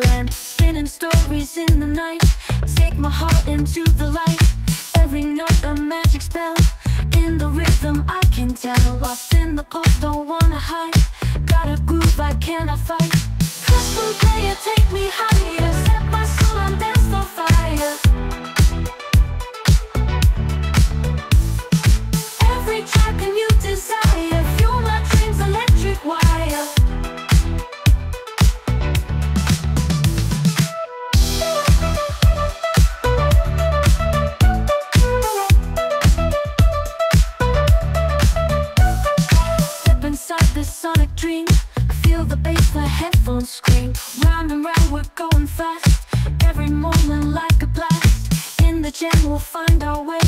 wonderland Spinning stories in the night. Take my heart into the light. Every note a magic spell. In the rhythm I can tell. Lost in the cold, don't wanna hide. Got a groove I cannot fight. Fast. Every moment like a blast. In the jam we'll find our way.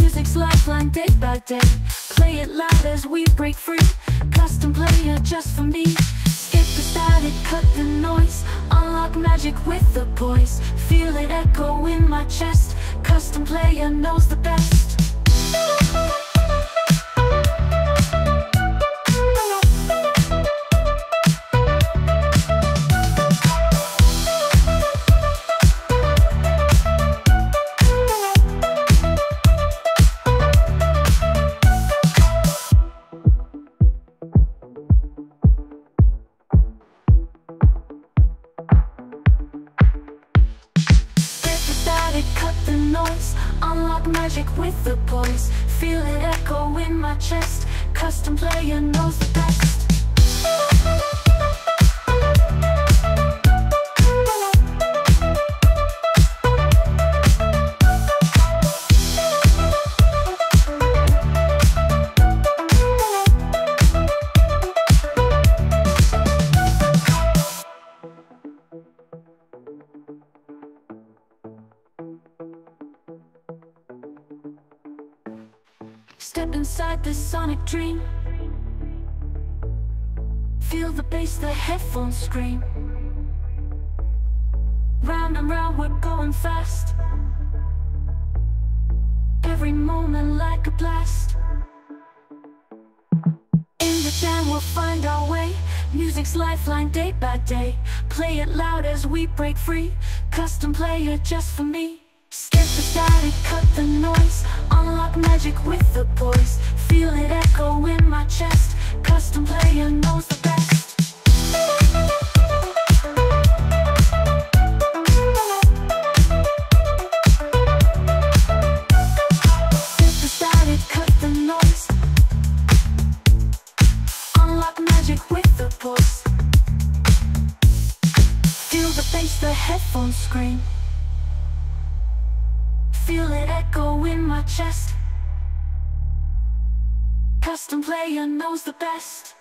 Music's lifeline day by day. Play it loud as we break free. Custom player just for me. Skip the static, cut the noise. Unlock magic with the poise. Feel it echo in my chest. Custom player knows the best noise. Unlock magic with the poise Feel it echo in my chest. Custom player knows Step inside this sonic dream. Feel the bass, the headphones scream. Round and round we're going fast. Every moment like a blast. In the jam we'll find our way. Music's lifeline day by day. Play it loud as we break free. Custom player just for me Skip the static, cut the noise. Unlock magic with the poise Feel it echo in my chest. Custom player knows the best. Skip the static, cut the noise. Unlock magic with the poise Feel the bass, the headphones scream Feel it echo in my chest. Custom player knows the best